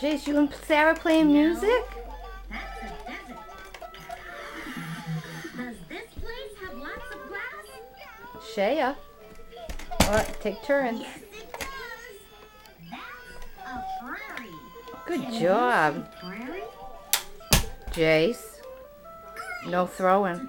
Jace, you and Sarah playing music? That's a desert. Does this place have lots of grass? Shaya. Alright, take turns. Yes, it does. That's a prairie. Good job? Jace. No throwing.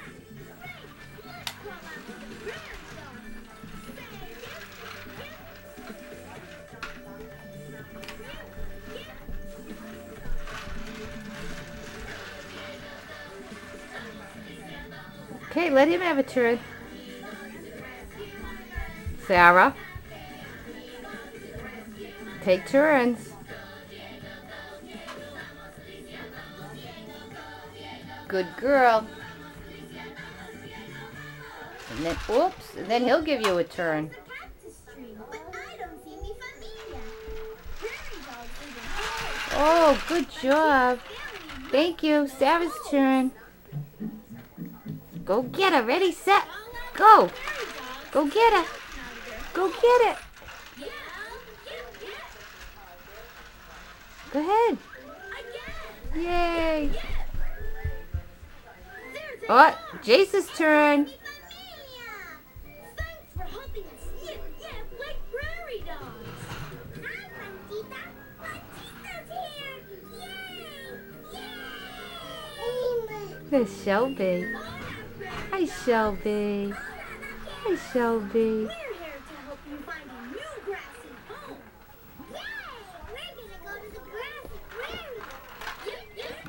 Okay, let him have a turn. Sarah. Take turns. Good girl. And then, whoops, and then he'll give you a turn. Oh, good job. Thank you. Sarah's turn. Go get her. Ready, set, go. Go get her. Go get it. Go ahead. Yay. Oh, Jace's turn. mi familia. Thanks for helping us yip yip like prairie dogs. Hi, Panchita. Panchita's here. Yay! Yay! There's Shelby. Hi, Shelby. Hi, Shelby.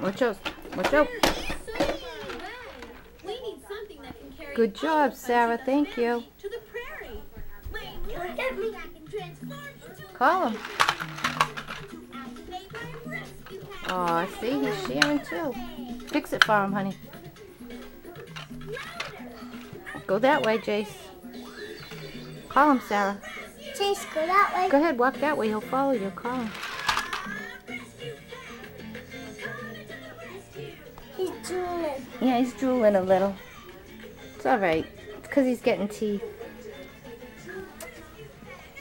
Watch out. Watch out. Good job, Sarah. Thank you. Call him. Aw, see, he's sharing too. Fix it for him, honey. Go that way, Jace. Call him, Sarah. Chase, go that way. Go ahead, walk that way. He'll follow you. Call him. He's drooling. Yeah, he's drooling a little. It's all right. It's because he's getting teeth.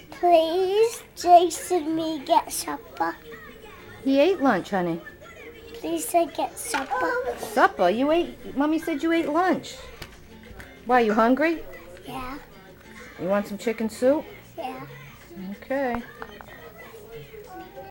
Please, Jason, me get supper. He ate lunch, honey. Please say get supper. Supper? You ate? Mommy said you ate lunch. Why, you hungry? Yeah, You want some chicken soup? yeah. Okay.